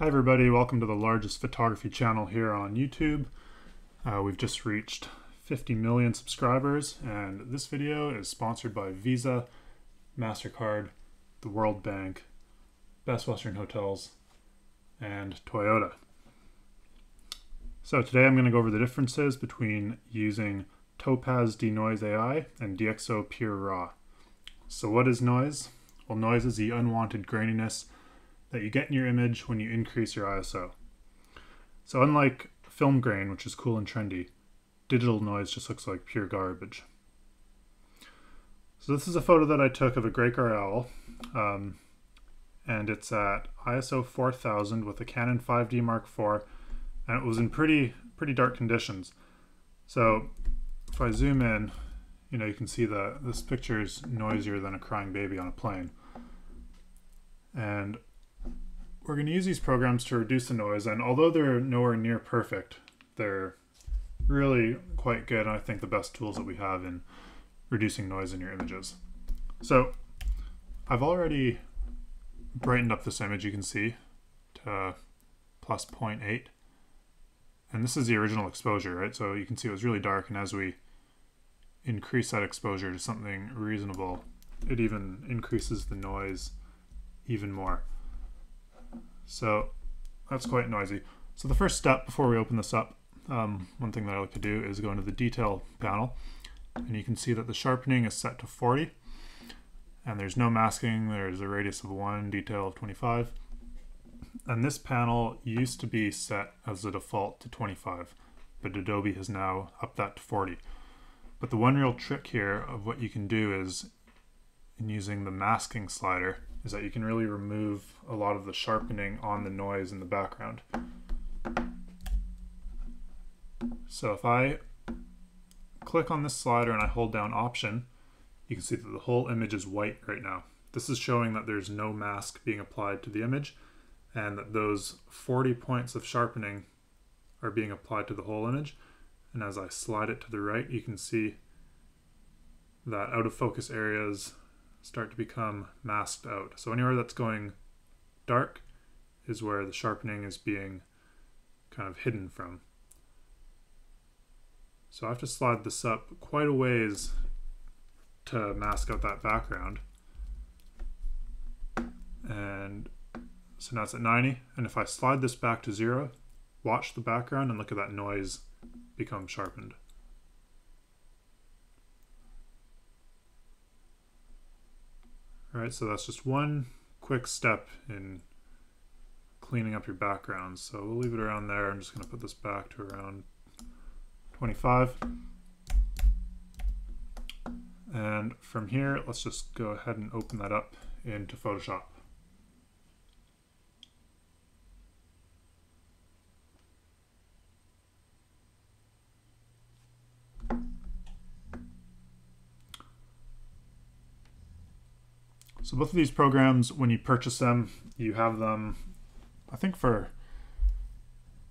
Hi everybody, welcome to the largest photography channel here on YouTube. Uh, we've just reached 50 million subscribers and this video is sponsored by Visa, MasterCard, the World Bank, Best Western Hotels, and Toyota. So today I'm going to go over the differences between using Topaz Denoise AI and DxO Pure Raw. So what is noise? Well, noise is the unwanted graininess that you get in your image when you increase your ISO. So unlike film grain, which is cool and trendy, digital noise just looks like pure garbage. So this is a photo that I took of a Grey Owl, um, and it's at ISO 4000 with a Canon 5D Mark IV, and it was in pretty pretty dark conditions. So if I zoom in, you know, you can see that this picture is noisier than a crying baby on a plane. And we're going to use these programs to reduce the noise, and although they're nowhere near perfect, they're really quite good, and I think the best tools that we have in reducing noise in your images. So I've already brightened up this image, you can see, to plus 0.8. And this is the original exposure, right? So you can see it was really dark, and as we increase that exposure to something reasonable, it even increases the noise even more. So that's quite noisy. So the first step before we open this up, um, one thing that I like to do is go into the detail panel and you can see that the sharpening is set to 40 and there's no masking, there's a radius of 1, detail of 25. And this panel used to be set as a default to 25, but Adobe has now upped that to 40. But the one real trick here of what you can do is in using the masking slider is that you can really remove a lot of the sharpening on the noise in the background. So if I click on this slider and I hold down option, you can see that the whole image is white right now. This is showing that there's no mask being applied to the image and that those 40 points of sharpening are being applied to the whole image. And as I slide it to the right, you can see that out of focus areas start to become masked out. So anywhere that's going dark is where the sharpening is being kind of hidden from. So I have to slide this up quite a ways to mask out that background. And so now it's at 90. And if I slide this back to zero, watch the background and look at that noise become sharpened. All right, so that's just one quick step in cleaning up your background. So we'll leave it around there. I'm just going to put this back to around 25. And from here, let's just go ahead and open that up into Photoshop. So both of these programs, when you purchase them, you have them, I think for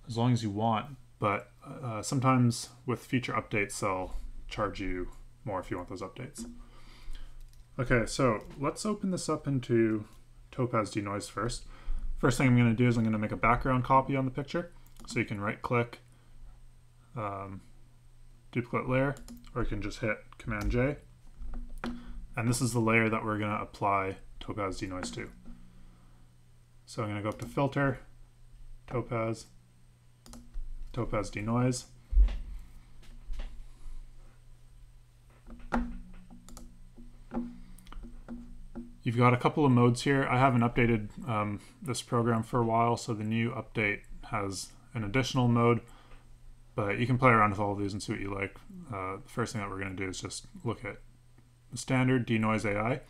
as long as you want, but uh, sometimes with future updates, they'll charge you more if you want those updates. Okay, so let's open this up into Topaz Denoise first. First thing I'm going to do is I'm going to make a background copy on the picture. So you can right click, um, duplicate layer, or you can just hit Command J and this is the layer that we're going to apply Topaz Denoise to. So I'm going to go up to Filter, Topaz, Topaz Denoise. You've got a couple of modes here. I haven't updated um, this program for a while, so the new update has an additional mode, but you can play around with all of these and see what you like. Uh, the first thing that we're going to do is just look at standard denoise AI.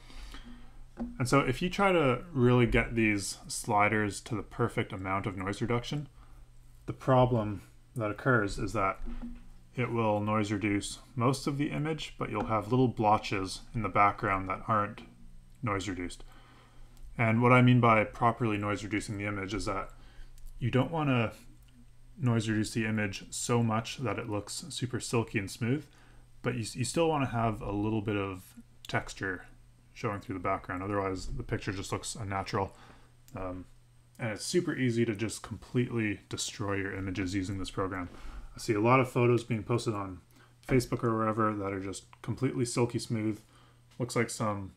And so if you try to really get these sliders to the perfect amount of noise reduction, the problem that occurs is that it will noise reduce most of the image, but you'll have little blotches in the background that aren't noise reduced. And what I mean by properly noise reducing the image is that you don't want to noise reduce the image so much that it looks super silky and smooth, but you, you still want to have a little bit of texture showing through the background. Otherwise, the picture just looks unnatural. Um, and it's super easy to just completely destroy your images using this program. I see a lot of photos being posted on Facebook or wherever that are just completely silky smooth. Looks like some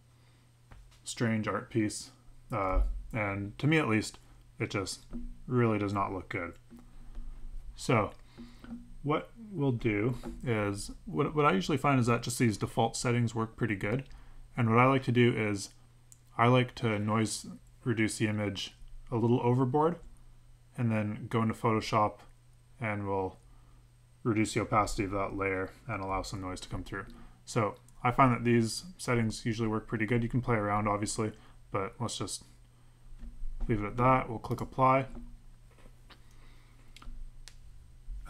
strange art piece. Uh, and to me at least, it just really does not look good. So, what we'll do is what, what I usually find is that just these default settings work pretty good. And what I like to do is I like to noise reduce the image a little overboard and then go into Photoshop and we'll reduce the opacity of that layer and allow some noise to come through. So I find that these settings usually work pretty good. You can play around obviously, but let's just leave it at that. We'll click apply.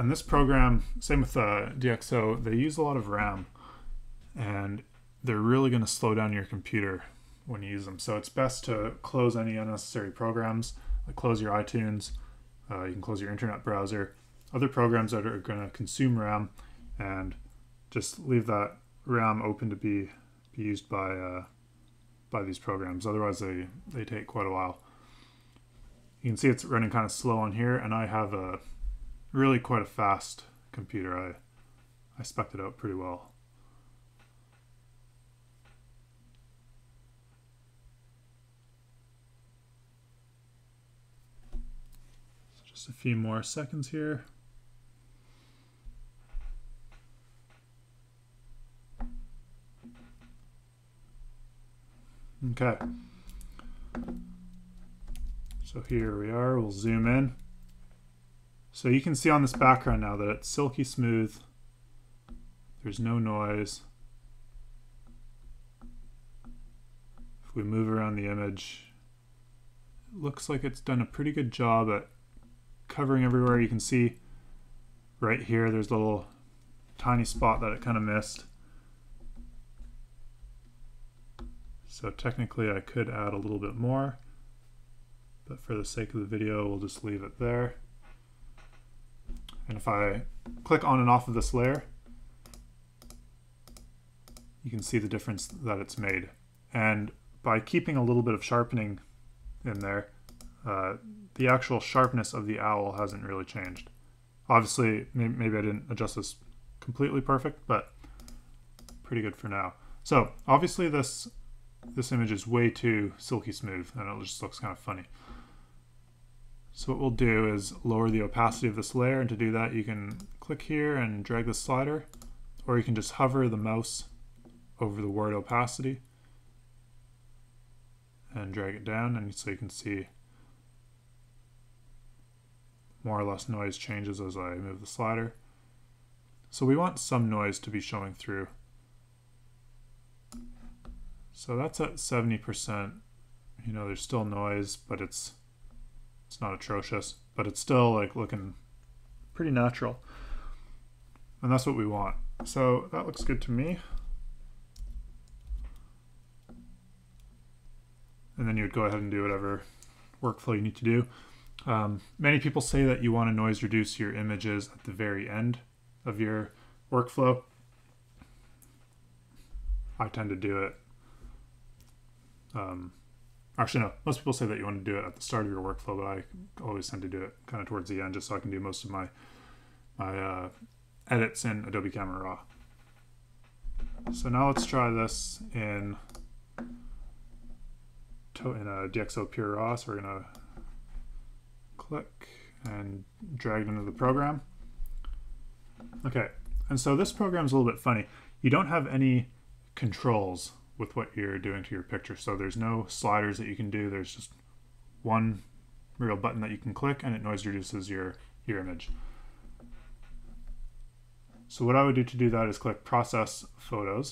And this program, same with uh, DxO, they use a lot of RAM and they're really going to slow down your computer when you use them. So it's best to close any unnecessary programs, like close your iTunes, uh, you can close your internet browser, other programs that are going to consume RAM, and just leave that RAM open to be, be used by uh, by these programs. Otherwise, they, they take quite a while. You can see it's running kind of slow on here, and I have a really quite a fast computer. I I spec it out pretty well. Just a few more seconds here. Okay. So here we are, we'll zoom in. So you can see on this background now that it's silky smooth. There's no noise. If we move around the image, it looks like it's done a pretty good job at covering everywhere. You can see right here, there's a little tiny spot that it kind of missed. So technically I could add a little bit more, but for the sake of the video, we'll just leave it there. And if I click on and off of this layer, you can see the difference that it's made. And by keeping a little bit of sharpening in there, uh, the actual sharpness of the owl hasn't really changed. Obviously, maybe I didn't adjust this completely perfect, but pretty good for now. So obviously this this image is way too silky smooth and it just looks kind of funny. So what we'll do is lower the opacity of this layer and to do that you can click here and drag the slider or you can just hover the mouse over the word opacity and drag it down and so you can see more or less noise changes as I move the slider. So we want some noise to be showing through. So that's at 70%. You know, there's still noise, but it's it's not atrocious, but it's still like looking pretty natural. And that's what we want. So that looks good to me. And then you would go ahead and do whatever workflow you need to do. Um, many people say that you want to noise reduce your images at the very end of your workflow. I tend to do it. Um, actually, no. Most people say that you want to do it at the start of your workflow, but I always tend to do it kind of towards the end, just so I can do most of my my uh, edits in Adobe Camera Raw. So now let's try this in in a DxO Pure Raw. So we're gonna click and drag it into the program. Okay, and so this program is a little bit funny. You don't have any controls with what you're doing to your picture. So there's no sliders that you can do. There's just one real button that you can click and it noise reduces your, your image. So what I would do to do that is click process photos.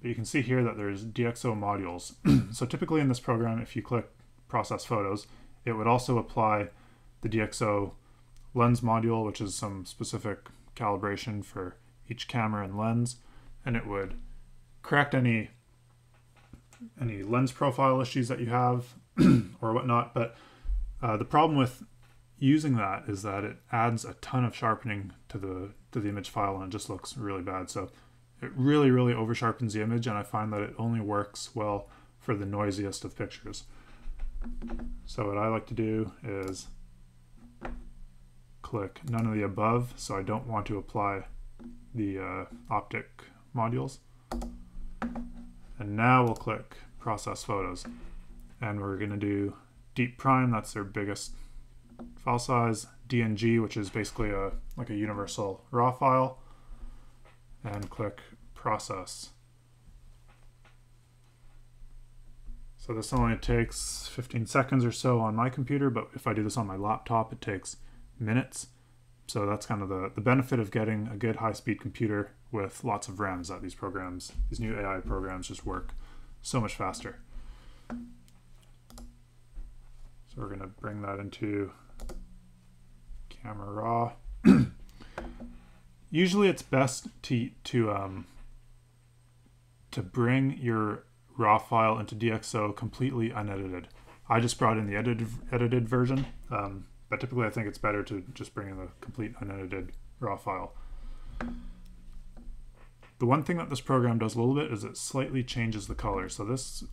But you can see here that there's DxO modules. so typically in this program, if you click process photos, it would also apply the DxO lens module, which is some specific calibration for each camera and lens, and it would correct any any lens profile issues that you have or whatnot. But uh, the problem with using that is that it adds a ton of sharpening to the to the image file and it just looks really bad. So it really really over sharpens the image, and I find that it only works well for the noisiest of pictures. So what I like to do is click none of the above, so I don't want to apply the uh, optic modules. And now we'll click process photos. And we're gonna do DeepPRIME, that's their biggest file size, DNG, which is basically a like a universal raw file, and click process. So this only takes 15 seconds or so on my computer, but if I do this on my laptop, it takes minutes. So that's kind of the, the benefit of getting a good high-speed computer with lots of RAM is that these programs, these new AI programs just work so much faster. So we're going to bring that into camera raw. Usually it's best to, to, um, to bring your raw file into DxO completely unedited. I just brought in the edited edited version, um, but typically I think it's better to just bring in the complete unedited raw file. The one thing that this program does a little bit is it slightly changes the color. So this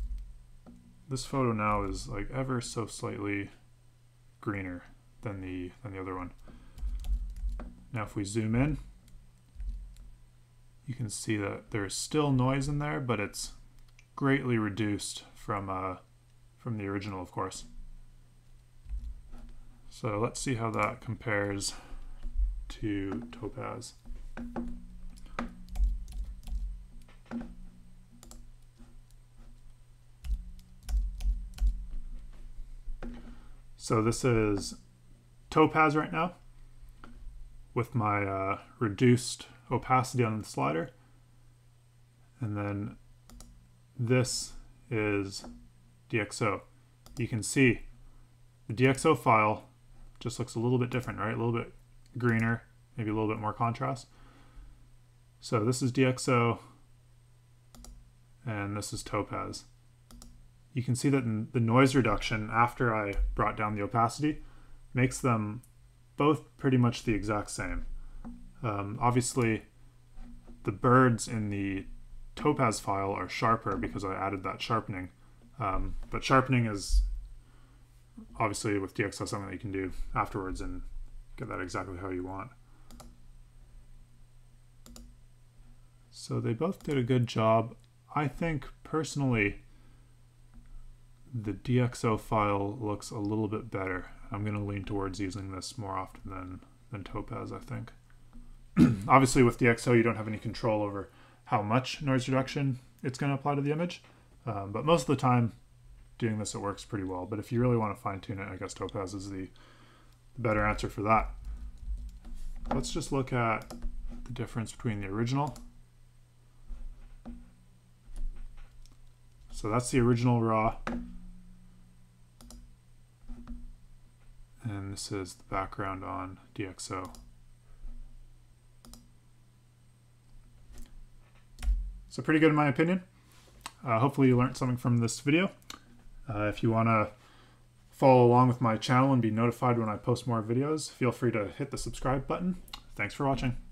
this photo now is like ever so slightly greener than the than the other one. Now if we zoom in, you can see that there's still noise in there, but it's greatly reduced from uh, from the original, of course. So let's see how that compares to Topaz. So this is Topaz right now with my uh, reduced opacity on the slider. And then this is DxO. You can see the DxO file just looks a little bit different, right? A little bit greener, maybe a little bit more contrast. So this is DxO and this is Topaz. You can see that the noise reduction after I brought down the opacity makes them both pretty much the exact same. Um, obviously, the birds in the topaz file are sharper because I added that sharpening. Um, but sharpening is obviously with DxO something that you can do afterwards and get that exactly how you want. So they both did a good job. I think personally the DxO file looks a little bit better. I'm going to lean towards using this more often than, than Topaz, I think. Obviously with DxO you don't have any control over how much noise reduction it's going to apply to the image. Um, but most of the time, doing this, it works pretty well. But if you really want to fine tune it, I guess Topaz is the, the better answer for that. Let's just look at the difference between the original. So that's the original raw. And this is the background on DxO. So pretty good in my opinion. Uh, hopefully you learned something from this video. Uh, if you want to follow along with my channel and be notified when I post more videos, feel free to hit the subscribe button. Thanks for watching.